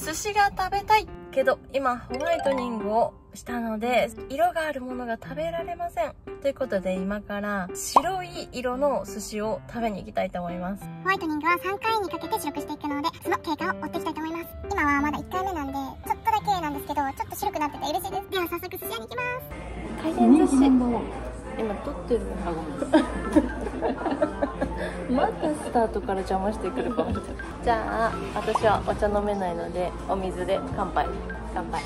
寿司が食べたいけど今ホワイトニングをしたので色があるものが食べられません。ということで今から白い色の寿司を食べに行きたいと思います。ホワイトニングは3回にかけて白くしていくのでその経過を追っていきたいと思います。今はまだ1回目なんでちょっとだけなんですけどちょっと白くなってて嬉しいです。では早速寿司屋に行きます。回転寿司。今撮ってるまたスタートから邪魔してくるかもしれない。じゃあ私はお茶飲めないのでお水で乾杯。乾杯。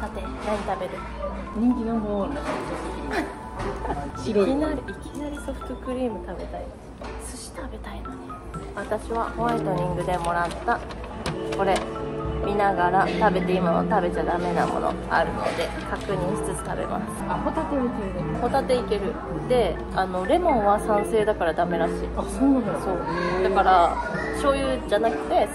さて何食べる？人気の方。のいきなりいきなりソフトクリーム食べたい。寿司食べたいのに。私はホワイトニングでもらったこれ見ながら食べて今は食べちゃダメなものあるので確認しつつ食べます。あホタテはいける。ねホタテいける。であのレモンは酸性だからダメらしい。あそうなんだ。そう。だから醤油じゃなくて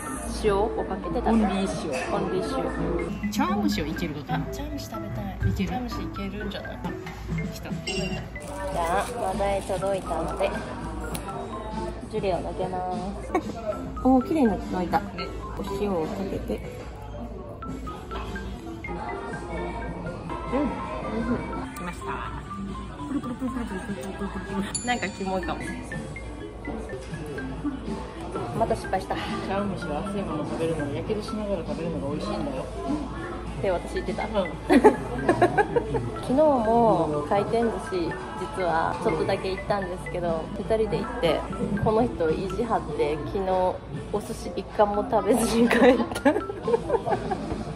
塩をかけて食べるオンリーオンリー塩。塩茶碗蒸しはいけるかあチャームシ食べたい。いける？チャームシいけるんじゃない？来た。じゃあ話題届いたのでジュレをのけます。おお綺麗にのいたお塩をかけて。うん、きましたプルプルプルプルプルプルプルなんかキモいかも。また失敗した。茶碗蒸しは熱いもの食べるのにやけどしながら食べるのが美味しいんだよ、うんて私言ってた。うん。昨日も回転寿司実はちょっとだけ行ったんですけど2人で行ってこの人意地張って昨日お寿司一貫も食べずに帰った。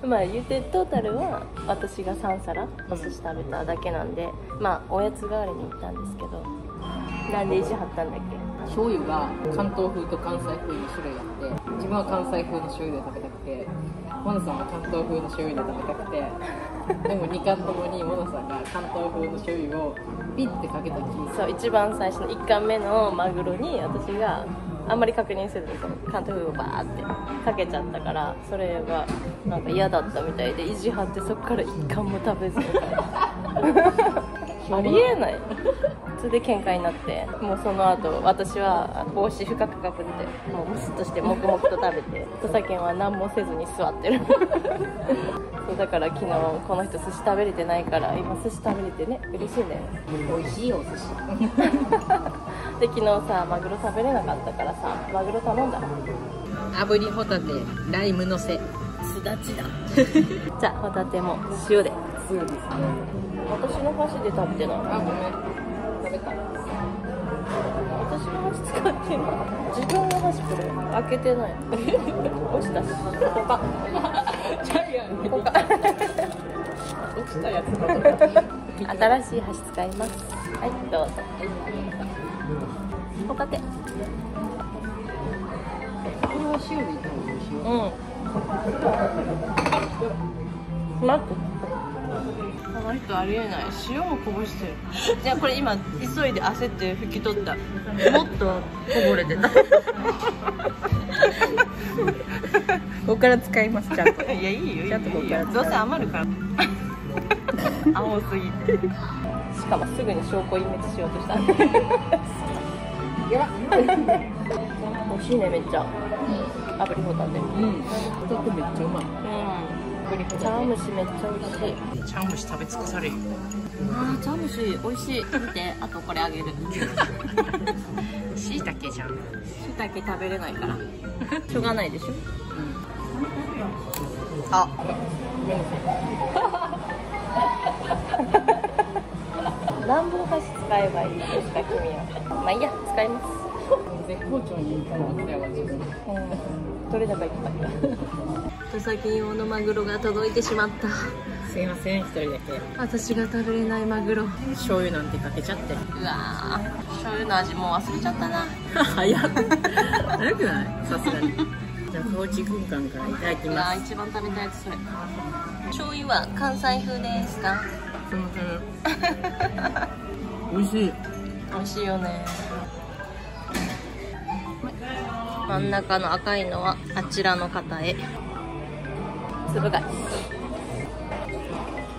まあ言ってトータルは私が3皿お寿司食べただけなんでまあおやつ代わりに行ったんですけどなんで意地張ったんだっけ？醤油が関東風と関西風の種類あって自分は関西風の醤油で食べたくてモナさんは関東風の醤油で食べたくてでも2貫ともにモナさんが関東風の醤油をピッてかけた気にそう一番最初の1貫目のマグロに私があんまり確認せずにその関東風をバーってかけちゃったからそれがなんか嫌だったみたいで意地張ってそこから1貫も食べずに帰ったありえない。それで喧嘩になってもうその後私は帽子深くかぶってもうムスッとして黙々と食べて土佐犬は何もせずに座ってる。そうだから昨日この人寿司食べれてないから今寿司食べれてね嬉しいんだよね。美味しいお寿司。で昨日さマグロ食べれなかったからさマグロ頼んだ炙りホタテライムのせすだちだ。じゃあホタテも塩で。そうですね私の箸で食べてない。あごめん食べた私の箸使ってない。自分の箸これ開けてない。落ちたし。ジャイアン落ちたやつだ新しい箸使います。はいどうぞ。ホタテ。これは塩でいったのうん待って。この人ありえない。塩もこぼしてる。じゃあこれ今急いで焦って拭き取った。もっとこぼれてた。ここから使いますちゃんと。いやいいよいいよちゃんとここから使う。どうせ余るから。青すぎて。しかもすぐに証拠隠滅しようとした。やば。美味しいねめっちゃ炙りホタテうん。うん。ホタテめっちゃうまい茶碗蒸しめっちゃ美味しい。茶碗蒸し食べ尽くされる。あー茶碗蒸し美味しい。見て。あとこれあげる。しいたけじゃん。しいたけ食べれないから。しょうがないでしょ？あ。暖房箸使えばいいですか君は。まあいいや。使います絶好調にいたのだよ自分うん。取れればいっぱい。土佐金用のマグロが届いてしまった。すいません一人だけ私が食べれないマグロ。う醤油なんてかけちゃって。わー。醤油の味もう忘れちゃったな。早く早くない？さすがに。じゃあ高知軍艦からいただきまー一番食べたいやつそれ。醤油は関西風ですか？すすいません美味しい。美味しいよね真ん中の赤いのはあちらの方へ。粒貝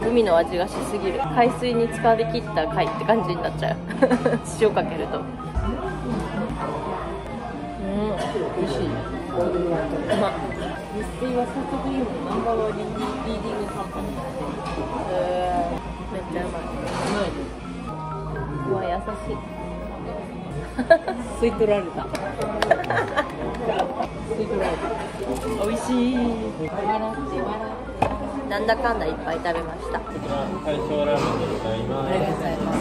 海の味がしすぎる。海水に使われきった貝って感じになっちゃう。塩かけると。うん美味しい。ま日清はソフトクリームナンバーワンリーディングカンパニーなんでえー、めっちゃうまうまいい。うわ優しい。吸い取られた。吸い取られた。美味しい。笑って笑って。なんだかんだいっぱい食べました。大正ラーメンでございまありがとうございます。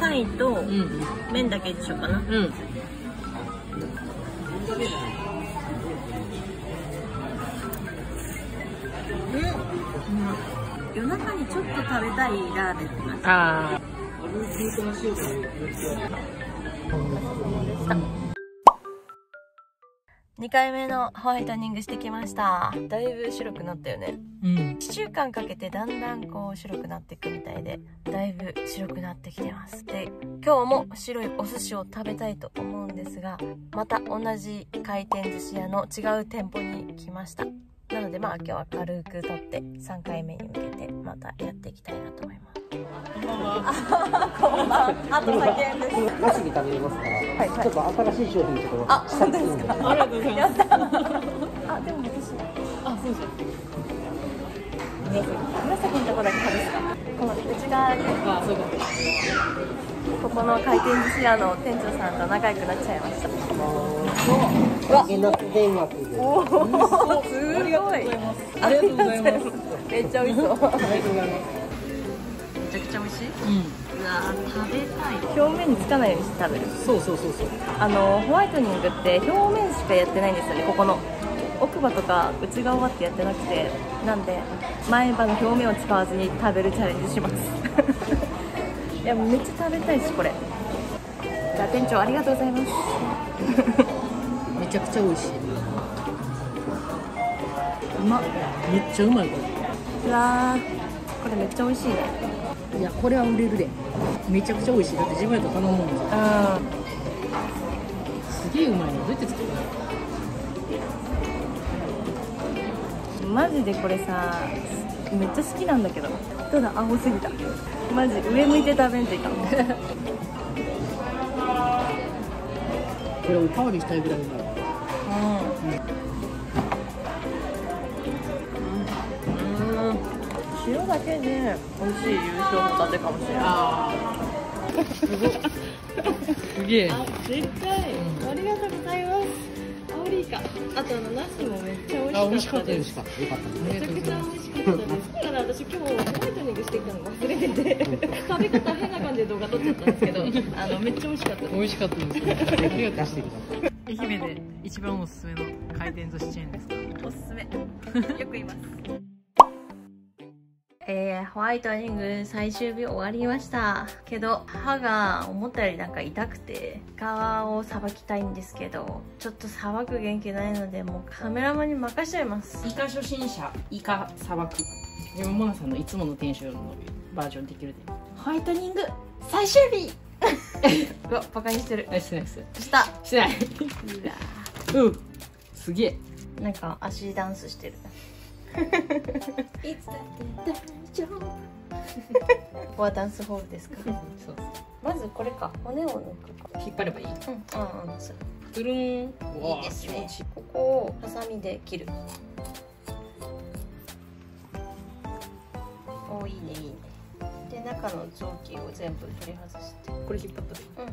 タイとうん麺だけでしょうかな。うん。夜中にちょっと食べたいラーメンって感じああ2回目のホワイトニングしてきました。だいぶ白くなったよね。うん。1週間かけてだんだんこう白くなっていくみたいでだいぶ白くなってきてます。で今日も白いお寿司を食べたいと思うんですがまた同じ回転寿司屋の違う店舗に来ました。なのでまあ今日は軽く取って3回目に向けてまたやっていきたいなと思いますこんばんは。あと酒園です。なしで食べれますか。ら、はいはいちょっと新しい商品ちょっとあ試作するんで。ありがとうございますやったあでも私あそうじゃん紫のとこだけ外すか。この内側にあそうか。ここの回転寿司屋の店長さんと仲良くなっちゃいました連絡電話で。おおすごいありがとうございますめっちゃ美味しそうありがとうございますくちゃ美味しい？うん。うわ食べたい。表面につかないようにして食べる。そうそうそうそう。あのホワイトニングって表面しかやってないんですよねここの。奥歯とか内側ってやってなくて。なんで前歯の表面を使わずに食べるチャレンジします。いやめっちゃ食べたいしこれ。じゃあ店長ありがとうございます。めちゃくちゃ美味しい。うまっ。めっちゃうまいこうわー。これめっちゃ美味しいね。れいやこれは売れるで。めちゃくちゃ美味しい。だって自分やと頼むもん。うすげえうまいの。どうやって作るの？んマジでこれさめっちゃ好きなんだけど。ただ青すぎた。マジ上向いて食べんといかん。これおかわりしたいぐらいうまいうん塩だけで美味しい優勝ホタテかもしれない。ああすごい。すげえあ、絶対、ありがとうございます。アオリイカ。あとあのナスもめっちゃ美味しか味しかったたですすか。よかっためちゃくちゃ美味しかったです。だから私今日ホワイトニングしてきたの忘れてて、食べ方変な感じで動画撮っちゃったんですけど、あのめっちゃ美味しかったです。美味しかったです。ありがとう愛媛で一番おすすめの回転寿司チェーンですか？おすすめ。よく言います。えー、ホワイトニング最終日終わりました。けど歯が思ったよりなんか痛くてイカをさばきたいんですけどちょっとさばく元気ないのでもうカメラマンに任しちゃいます。イカ初心者イカさばく。でもモナさんのいつものテンションのバージョンできるで。ホワイトニング最終日。うわバカにしてる。ナイスナイスした。してない。うわ うん。すげえ。なんか足ダンスしてるいつだって大丈夫ここはダンスホール。ですかそう。まずこれか。骨を抜くか。引っ張ればいい？うんうんうん。そう。トゥルン。いいですね。ここをハサミで切る。おいいねいいね。で中の臓器を全部取り外して。これ引っ張ったでうん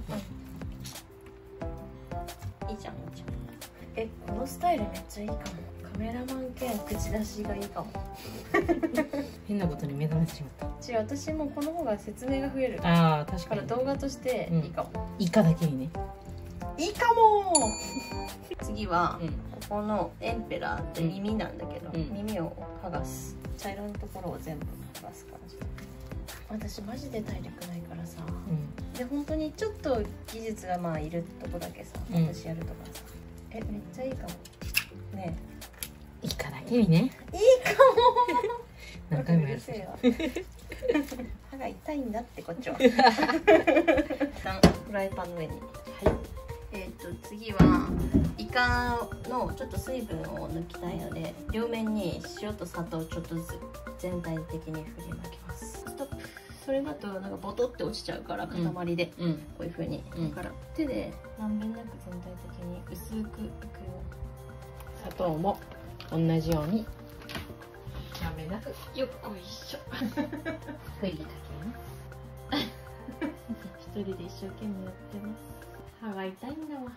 うん。いいじゃんいいじゃん。えこのスタイルめっちゃいいかもカメラマン兼口出しがいいかも。変なことに目覚めてしまっ違う私もこの方が説明が増えるたああ確だかからに動画としていいかも、イカだけにね。いいかも！次は、うん。ここのエンペラーって耳なんだけど、うん。耳を剥がす。茶色のところを全部剥がす感じ。私マジで体力ないからさ。うん。で本当にちょっと技術がまあいるとこだけさうん。私やるとかさ、えめっちゃいいかも。ねイカだけにね。いいかも。何回もやるうるせえわ歯が痛いんだってこっちは。一旦フライパンの上に。はい。えっ、と次はイカのちょっと水分を抜きたいので両面に塩と砂糖をちょっとずつ全体的に振りまきます。ストップ。それだとなんかボトって落ちちゃうから塊で、うん。こういう風に、うん。だから手でまんべんなく全体的に薄くいくよ糖も同じように。やめなくよっこいしょ。ふりかけね。一人で一生懸命やってます。歯が痛いんだわ。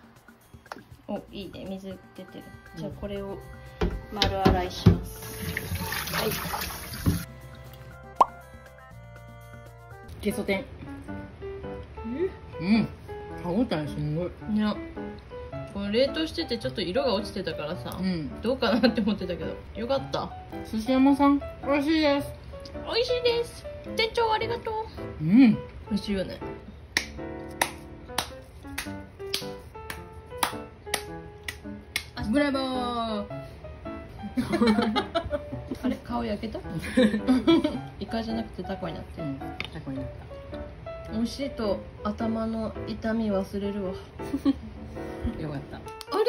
おいいね。水出てる。じゃあこれを丸洗いします、はい。ゲソ天。うん。歯応えすんごい。いやこれ冷凍しててちょっと色が落ちてたからさ、ん。どうかなって思ってたけど。よかった。寿司山さん美味しいです。美味しいです。店長ありがとう。うん。美味しいよね。ブラボー。あれ顔焼けた？イカじゃなくてタコになってる。うんタコになった美味しいと頭の痛み忘れるわ。よかった。あれ？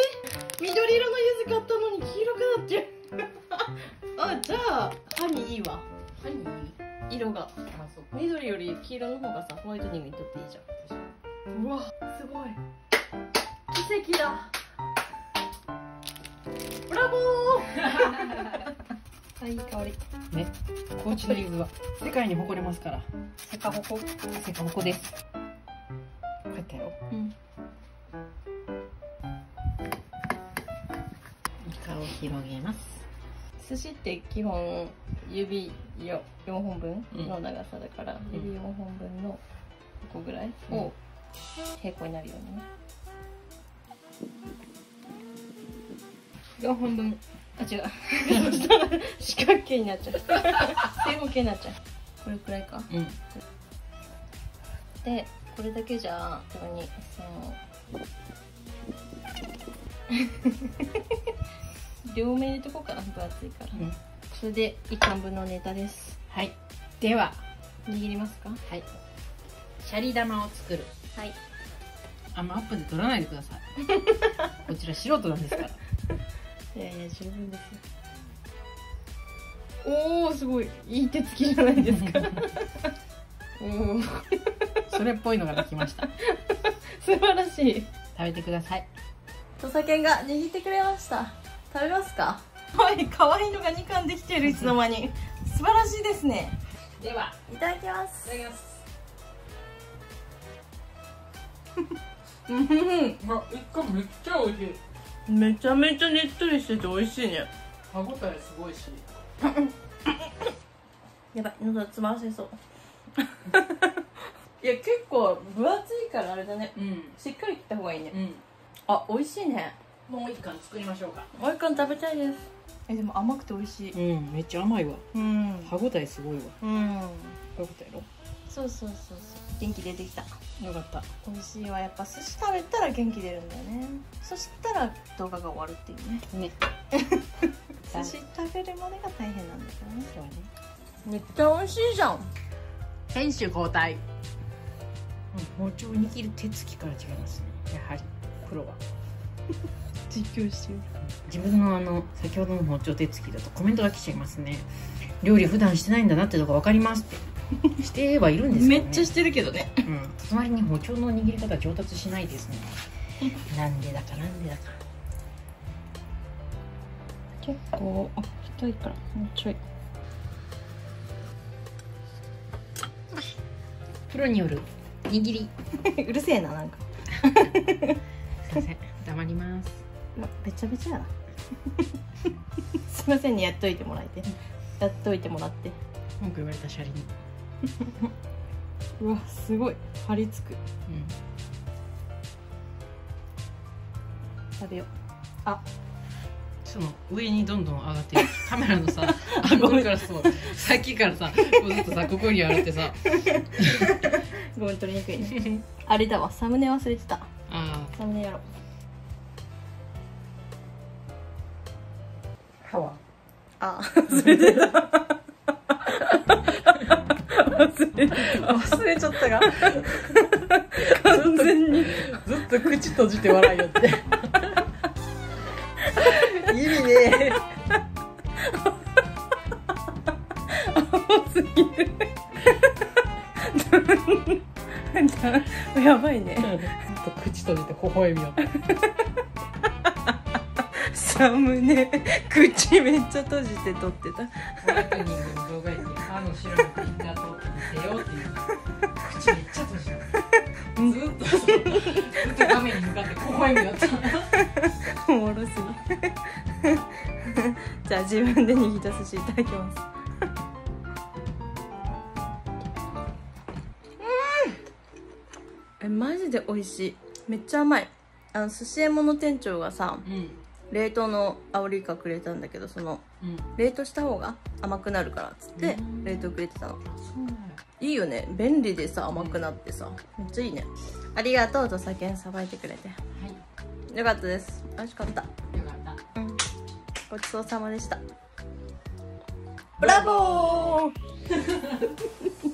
緑色の柚子買ったのに黄色くなってる。あじゃあ歯にいいわ。歯にいい？色が。あそう。緑より黄色の方がさホワイトニングにとっていいじゃん。うわすごい。奇跡だ。ブラボー はいいい香り。ね。高知の柚子は世界に誇れますから。せかほこせかほこです。こうやってやろう。うん。イカを広げます。寿司って基本指よ4本分？の長さだから、ん。指4本分のここぐらいうん。を平行になるようにね。4本分あ違う。四角形になっちゃう正方形になっちゃう。これくらいか。うん。でこれだけじゃここに線を 両面入れとこうかな。分厚いから、うん。それで1貫分のネタです。はい。では。握りますか？はい。シャリ玉を作る。はい。あんまアップで撮らないでください。こちら素人なんですからいやいや十分ですよ。おおすごい。いい手つきじゃないですか。おおそれっぽいのができました。素晴らしい。食べてください。土佐犬が握ってくれました。食べますか？はい可愛いのが2貫できてるいつの間に。素晴らしいですね。では。いただきます。ただきます。うんあ一個めっちゃ美味しいめちゃめちゃねっとりしてて美味しいね。歯応えすごいし。やばい喉詰まらせそう。いや結構分厚いからあれだね。うん。しっかり切った方がいいね。うん。あ美味しいね。もう一貫作りましょうか。もう一貫食べたいです。えでも甘くて美味しい。うんめっちゃ甘いわ。うん。歯応えすごいわ。うん。こういうことやろそうそうそうそう。元気出てきたよかった。美味しいわ。やっぱ寿司食べたら元気出るんだよね。そしたら動画が終わるっていうね。ね。寿司食べるまでが大変なんだけどね。そうね。めっちゃ美味しいじゃん。編集交代、うん、包丁を握る手つきから違いますね。やはりプロは。実況してる。自分のあの先ほどの包丁手つきだとコメントが来ちゃいますね。料理普段してないんだなってとこ分かりますって してはいるんですけど、ね、めっちゃしてるけどね。うん。隣に包丁の握り方上達しないですね。なんでだかなんでだか。結構あ太いからもうちょい。プロによる握り。うるせえななんか。すいません。黙ります。うわべちゃべちゃやな。すいませんねやっといてもらえて。やっといてもらって。文句言われたシャリに うわすごい。張り付く。うん食べよう。その上にどんどん上がってる カメラのさ顎からそうさっきからさこうずっとさここにあるってさ。ごめん取りにくいね。あれだわ。サムネ忘れてた。あサムネやろう。あ歯は？あ。忘れてた 忘れ忘れちゃったが。完全にずっと口閉じて笑いよって。意味ねすぎる。やばいね。ずっと口閉じて微笑みよサムネ。口めっちゃ閉じて撮ってた。ホワイトニングの動画に歯の白のに向かった。おもろすぎじゃあ自分で握った。寿司いた。だきますうんえマジで美味しいめっちゃ甘いあの寿司えもの店長がさうん冷凍のアオリイカくれた。んだけどそのうん冷凍した。方が甘くなるからっつって冷凍くれてた。のいいよね便利でさ甘くなってさめっちゃいいねありがとうとさけんさばいてくれてよかったです。美味しかった。よかった。うんごちそうさまでした。ブラボー